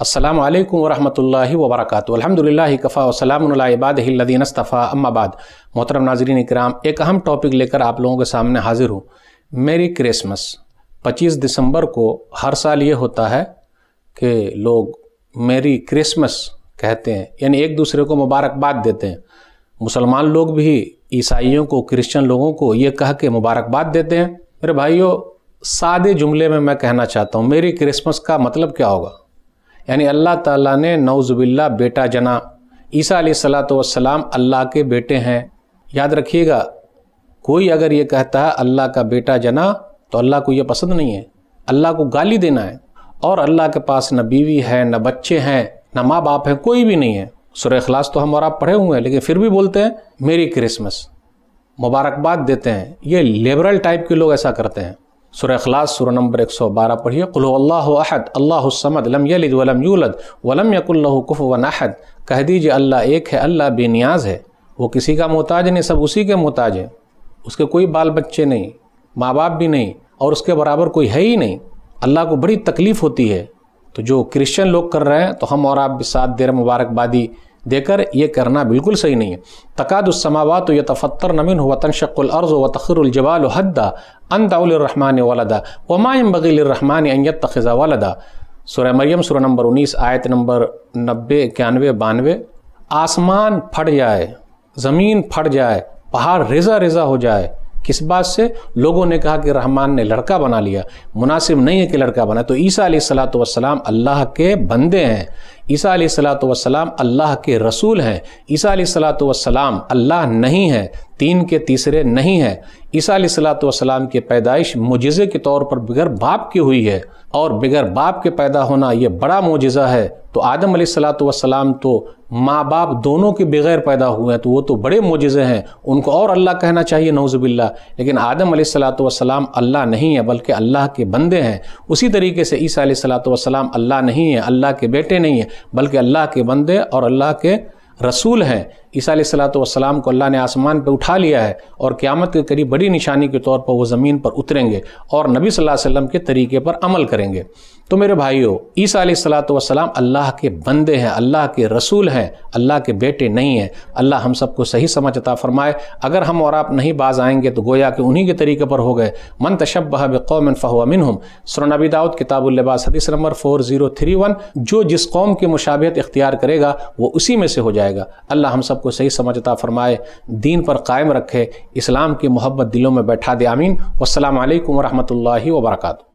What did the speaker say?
السلام علیکم ورحمۃ اللہ وبرکاتہ۔ الحمد للہ کفا وسلام عباد الدین اصطفیٰ، اما بعد۔ محترم ناظرین اکرام ایک اہم ٹاپک لے کر آپ لوگوں کے سامنے حاضر ہوں۔ میری کرسمس پچیس دسمبر کو ہر سال یہ ہوتا ہے کہ لوگ میری کرسمس کہتے ہیں یعنی ایک دوسرے کو مبارکباد دیتے ہیں۔ مسلمان لوگ بھی عیسائیوں کو، کرسچن لوگوں کو یہ کہہ کے مبارکباد دیتے ہیں۔ میرے بھائیوں سادے جملے میں میں کہنا چاہتا ہوں، میری کرسمس کا مطلب کیا ہوگا؟ یعنی اللہ تعالیٰ نے نوز باللہ بیٹا جنا۔ عیسیٰ علیہ السلاۃ والسلام اللہ کے بیٹے ہیں۔ یاد رکھیے گا، کوئی اگر یہ کہتا ہے اللہ کا بیٹا جنا، تو اللہ کو یہ پسند نہیں ہے۔ اللہ کو گالی دینا ہے۔ اور اللہ کے پاس نہ بیوی ہے، نہ بچے ہیں، نہ ماں باپ ہیں، کوئی بھی نہیں ہے۔ سر اخلاص تو ہم اور آپ پڑھے ہوئے ہیں، لیکن پھر بھی بولتے ہیں، میری کرسمس۔ مبارکباد دیتے ہیں۔ یہ لیبرل ٹائپ کے لوگ ایسا کرتے ہیں۔ سورہ اخلاص، سورہ نمبر ایک سو بارہ پڑھیے قلو اللہ احد اللہ الصمد لم یلد ولم یولد ولم یک اللہ کف و کہہ دیجیے، اللہ ایک ہے، اللہ بے نیاز ہے۔ وہ کسی کا محتاج نہیں، سب اسی کے محتاج ہیں۔ اس کے کوئی بال بچے نہیں، ماں باپ بھی نہیں، اور اس کے برابر کوئی ہے ہی نہیں۔ اللہ کو بڑی تکلیف ہوتی ہے۔ تو جو کرسچن لوگ کر رہے ہیں، تو ہم اور آپ بھی ساتھ دیر مبارکبادی دے کر یہ کرنا بالکل صحیح نہیں ہے۔ تقاد السماوات و تفتر نمن و تنشق الارض و تخر الجبال و حدا ان داول الرحمٰن والدا ومائم بغیل الرحمٰن انیت تخذہ والدا سورہ مریم، سورہ نمبر انیس، آیت نمبر نبے، اکیانوے، بانوے۔ آسمان پھٹ جائے، زمین پھٹ جائے، پہاڑ رضا رضا ہو جائے۔ کس بات سے؟ لوگوں نے کہا کہ رحمان نے لڑکا بنا لیا۔ مناسب نہیں ہے کہ لڑکا بنا۔ تو عیسیٰ علیہ السلاۃ والسلام اللہ کے بندے ہیں۔ عیسیٰ علیہ السلاۃ والسلام اللہ کے رسول ہیں۔ عیسیٰ علیہ السلاۃ والسلام اللہ نہیں ہے تین کے تیسرے نہیں ہیں۔ عیسیٰ علیہ السلاۃ والسلام کی پیدائش معجزے کے طور پر بغیر باپ کی ہوئی ہے اور بغیر باپ کے پیدا ہونا یہ بڑا معجزہ ہے۔ تو آدم علیہ السلاۃ والسلام تو ماں باپ دونوں کے بغیر پیدا ہوئے ہیں، تو وہ تو بڑے معجزے ہیں۔ ان کو اور اللہ کہنا چاہیے نوز باللہ۔ لیکن آدم علیہ السلاۃ والسلام اللہ نہیں ہے، بلکہ اللہ کے بندے ہیں۔ اسی طریقے سے عیسیٰ علیہ السلاۃ والسلام اللہ نہیں ہے، اللہ کے بیٹے نہیں ہیں۔ بلکہ اللہ کے بندے اور اللہ کے رسول ہیں۔ عیسیٰ علیہ السلاۃ والسلام کو اللہ نے آسمان پہ اٹھا لیا ہے اور قیامت کے قریب بڑی نشانی کے طور پر وہ زمین پر اتریں گے اور نبی صلی اللہ علیہ وسلم کے طریقے پر عمل کریں گے۔ تو میرے بھائیو، عیسیٰ علیہ السلاۃ والسلام اللہ کے بندے ہیں، اللہ کے رسول ہیں، اللہ کے بیٹے نہیں ہیں۔ اللہ ہم سب کو صحیح سمجھ عطا فرمائے۔ اگر ہم اور آپ نہیں باز آئیں گے تو گویا کہ انہی کے طریقے پر ہو گئے۔ من تشبہ بقوم فہو منہم۔ سر نبی داؤد، کتاب اللباس، حدیث number four zero three one. جو جس قوم کی مشابہت اختیار کرے گا، وہ اسی میں سے ہو جائے گا۔ اللہ ہم سب کو صحیح سمجھ عطا فرمائے، دین پر قائم رکھے، اسلام کی محبت دلوں میں بیٹھا دے، آمین۔ والسلام علیکم ورحمۃ اللہ وبرکاتہ۔